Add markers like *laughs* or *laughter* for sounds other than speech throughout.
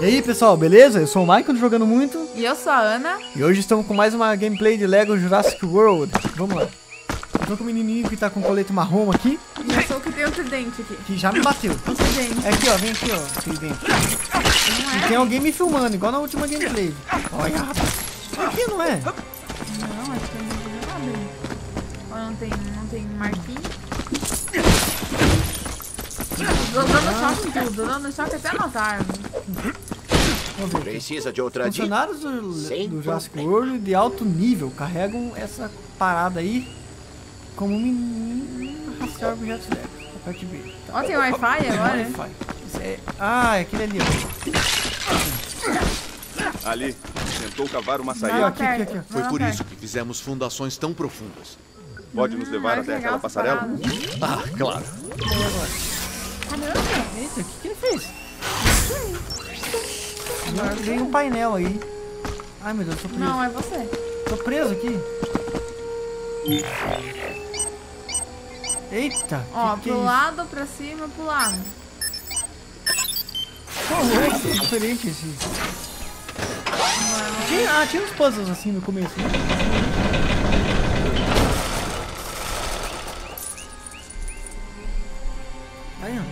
E aí pessoal, beleza? Eu sou o Michael jogando muito E eu sou a Ana. e hoje estamos com mais uma gameplay de Lego Jurassic World. Vamos lá. Eu tô com o menininho que tá com colete marrom aqui, E eu sou o que tem o tridente aqui. que já me bateu. O tridente. É aqui ó, vem aqui ó, aqui dentro. E tem alguém me filmando, igual na última gameplay. Olha rapaz. Aqui não é? Tem, não tem marquinho. Tô dando choque em tudo, dando choque até nas árvores. Vamos ver. Precisa de outra dica? Funcionários do, Sem do Jurassic. World de alto nível carregam essa parada aí como um menino rastrear objetos B. Tá. Ó, tem Wi-Fi agora, né? Wi-Fi. Isso é... Ah, é aquele ali, ó. Ali, tentou cavar uma saída. aqui, aqui, aqui, Foi por perto. isso que fizemos fundações tão profundas. Pode nos levar até aquela as passarela? paradas. Ah, claro. Caramba, Eita, o que, que ele fez? Não, Veio um painel aí. Ai, meu Deus, eu tô preso. não, é você. Tô preso aqui. Eita, Ó, que que pro é lado, pra cima, pro lado. isso? Pô, louco, é diferente esse. Tinha, ah, tinha uns puzzles assim no começo, né? Aí, ó.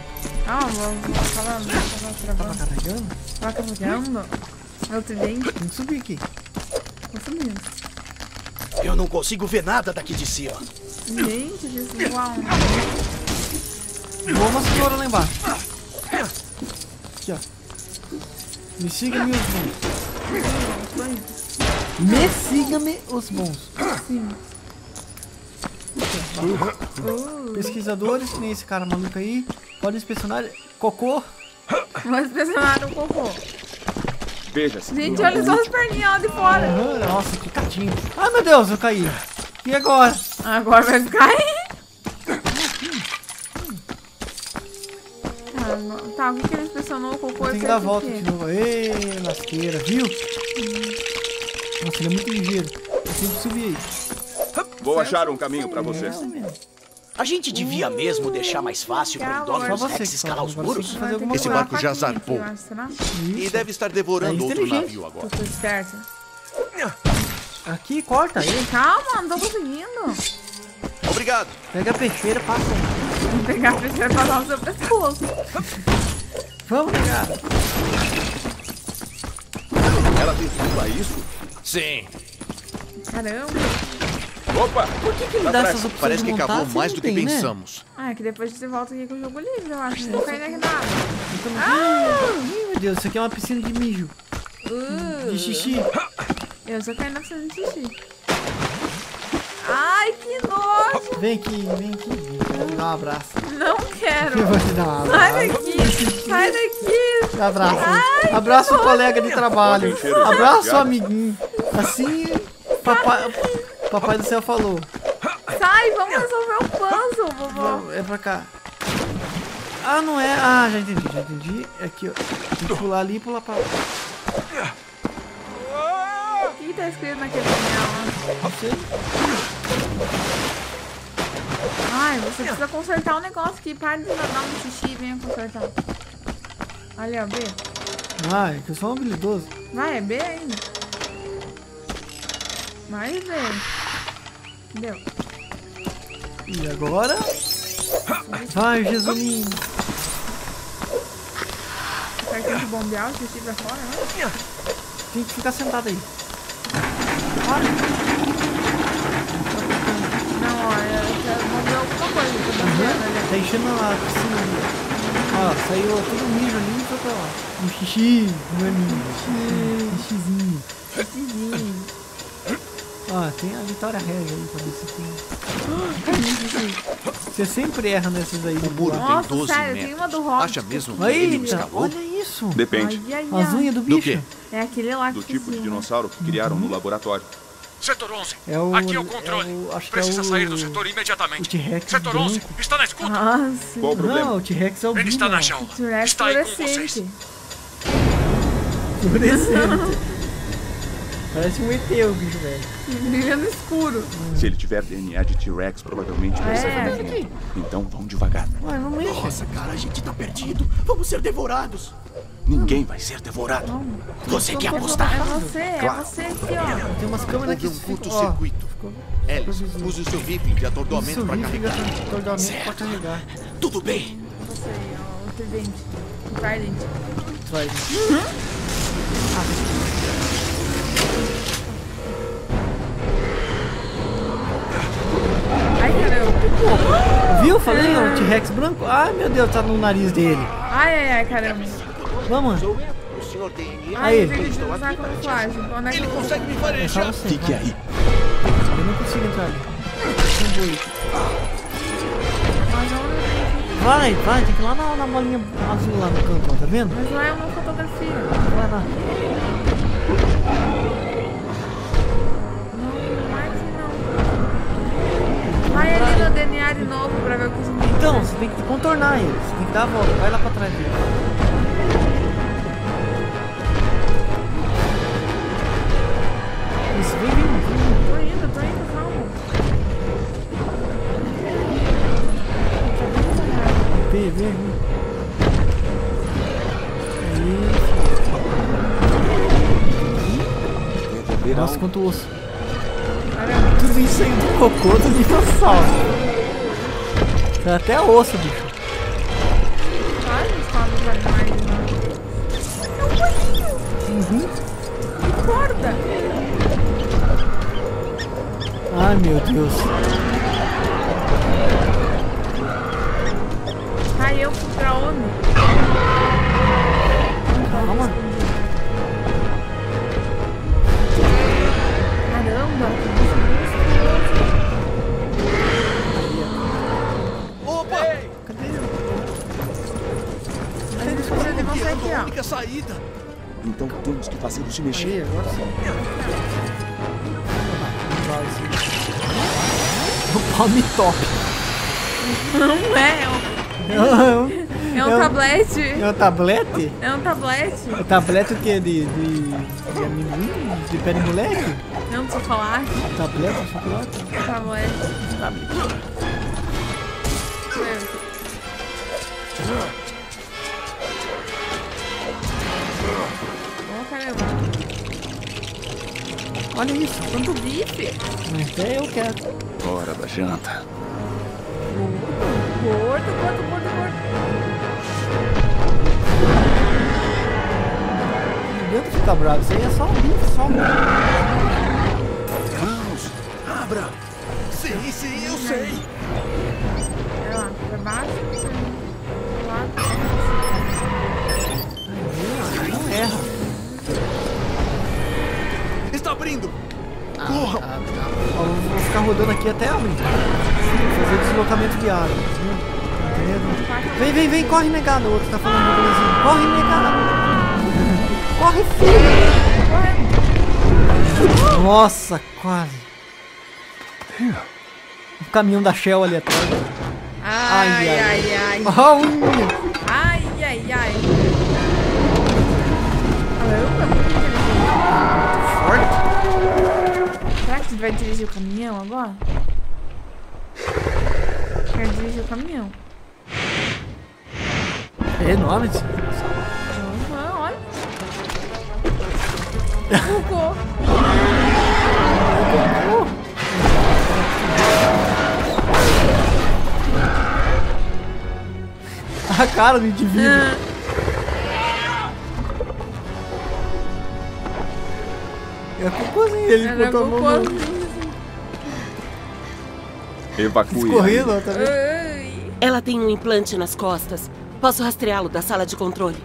Ah, vou, vou falar, vou falar Tava travando. carregando? Tava carregando. É o tridente. Tem que subir aqui. Tô subindo. Eu não consigo ver nada daqui de cima. Gente, desigual. Boa uma cenoura lá embaixo. Aqui, ó. Me siga-me os bons. Me siga-me os bons. Sim. Pesquisadores, que nem esse cara maluco aí, podem inspecionar cocô. Mas pressionaram o cocô. Veja-se. Gente, olha só as perninhas lá de fora. Aham, Nossa, que catinho. Ai meu Deus, eu caí. E agora? Agora vai cair. Tá, no- tá, o que que ele inspecionou o cocô? Tem que dar a volta de novo. Ê, lasqueira, viu? Nossa, ele é muito ligeiro. Eu tenho que subir aí. Vou achar um caminho pra você. A gente devia mesmo deixar mais fácil para o Calma, Dominus Só você Rex escalar os muros. Esse barco já zarpou. acho, será? E deve estar devorando É outro navio agora. Eu tô esperta. Aqui, corta aí. Calma, não tô conseguindo. Obrigado. Pega a peixeira, passa. Vou pegar a peixeira e passar no seu pescoço. Vamos pegar. Ela tem tudo a isso? Sim. Caramba. Opa! Por que, que ele dá Atrás. essas opções Parece que montar, se mais do que tem, né? pensamos. Ah, é que depois você volta aqui com o jogo livre, eu acho. Não vou cair aqui nada. Ih, meu Deus, isso aqui é uma piscina de mijo. Uh, De xixi. Eu só caí na piscina de xixi. Ai, que nojo. Vem aqui, vem aqui. Vem aqui, dá um abraço. Não quero. Eu vou te dar um Sai abraço. daqui. Sai daqui. Dá Abraço. Ai, Abraça o colega de trabalho. Encher o Abraça o gato. amiguinho. Assim, papai, papai do céu falou. Sai, vamos resolver o puzzle, vovó. É pra cá. Ah, não é. Ah, já entendi, já entendi. É aqui, ó. Tem que pular ali e pular pra lá. O que, que tá escrito naquele painel? Não sei. Ai, você precisa consertar um negócio aqui. Para de nadar no xixi e venha consertar. Ali, ó, B. Ah, é que eu sou um habilidoso. Vai, é B ainda. Mais B. Deu. E agora? Vai, Jesulinho. Será que tem que bombear o xixi pra fora, né? Tem que ficar sentado aí. Para. Não, ó, eu quero bombear alguma coisa. Tô bombeando ali. Tá enchendo a piscina ali. Ó, saiu todo o mijo ali e foi pra lá. Um xixi, não é mijo. Xixizinho. Xixizinho. Ó, tem a Vitória Regia aí pra ver se tem. Você sempre erra nessas aí. O muro Nossa, tem 12 sério, tem metros. uma do Hobbit. Acha mesmo que ele escalou? olha isso. Depende Ai, ai, As ai. unhas do Do bicho. quê? É aquele lá do tipo de dinossauro que criaram no laboratório. Setor 11. É o. Aqui é o controle. é o- acho Precisa que é o, sair do setor O imediatamente. T-Rex. Setor 11. branco. Está na escuta. Nossa. Qual o problema? Não, o T-Rex é o Ele está na jaula. Está aí com vocês. fluorescente. Parece um ET o bicho, velho. Brilha no escuro. Se ele tiver DNA de T-Rex, provavelmente vai ser É. Então vão devagar. Ué, não mexe. Nossa, cara, a gente tá perdido. Vamos ser devorados. Ninguém vai ser devorado. Você quer É apostar? você, é você aqui, ó. Tem umas câmeras aqui. Um curto-circuito. Ellis, use o seu rifle de atordoamento para rifle de carregar. atordoamento pra carregar. Tudo bem. Você aí, ó. O tridente. O trident. Vai. Ai, caramba. Viu? Falei, ó, o T-Rex branco. Ai, meu Deus, tá no nariz dele. Ai, ai, ai, caramba. Vamos, O senhor tem Aí. usar camuflagem. Onde é que Ele consegue me é farejar. você. Fique aí. Eu não consigo entrar ali. Vai, vai, tem que ir lá na, na bolinha azul lá no canto, ó, tá vendo? Mas lá é uma fotografia. Vai lá. Contornar ele. Você tem que dar a volta. Vai lá pra trás dele. Isso, vem, vem, vem. Tô indo, tô indo, calma. Vem, vem, vem. Nossa, quanto osso. Caramba. Tudo isso aí do cocô do dinossauro. Tem até osso, bicho. Né? É um coelhinho. Acorda. Ai, meu Deus. Ai, eu fui pra onde? Então temos que fazê-lo se mexer. Aí, agora sim. Palme top. Não é, é um, É um, é um É um- tablete. é um tablete? É um tablete. É tablete o quê? De, de, de amendoim? De pé de moleque? É um chocolate. Tablete de chocolate? Tablete. Ô, Olha isso. Quanto bife. Até eu quero. Hora da janta. Gordo, gordo, gordo, gordo. Não adianta ficar bravo. Isso aí é só um bife, só um bife. Vamos. Abra. Sim, sim, eu sei. Aqui até abrir. Fazer deslocamento de água. Entendeu? Vem, vem, vem, corre negado. O outro tá falando do Brasil. Corre negado. *laughs* Corre, filho. Nossa, quase. O caminhão da Shell ali atrás. Ai, ai, ai. Ai, ai, você vai dirigir o caminhão agora? Quer dirigir o caminhão? É enorme. Aham, olha. Bugou. A cara do indivíduo. Ele Era botou a mão no... Evacue. Escorrendo, ó, tá vendo? Ela tem um implante nas costas. Posso rastreá-lo da sala de controle.